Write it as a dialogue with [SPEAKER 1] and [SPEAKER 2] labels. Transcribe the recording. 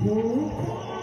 [SPEAKER 1] Mm-hmm.